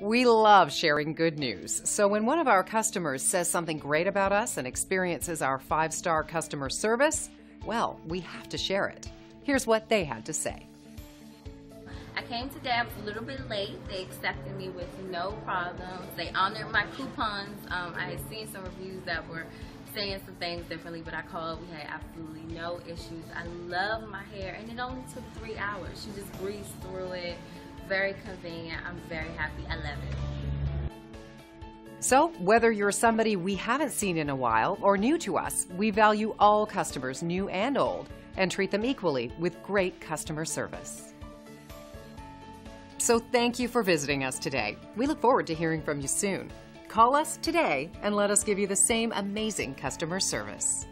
We love sharing good news. So when one of our customers says something great about us and experiences our five star customer service, well, we have to share it. Here's what they had to say. I came today, I a little bit late. They accepted me with no problems. They honored my coupons. Um, I had seen some reviews that were saying some things differently, but I called. We had absolutely no issues. I love my hair, and it only took three hours. She just breezed through it. Very convenient. I'm very happy. I love it. So, whether you're somebody we haven't seen in a while or new to us, we value all customers, new and old, and treat them equally with great customer service. So, thank you for visiting us today. We look forward to hearing from you soon. Call us today and let us give you the same amazing customer service.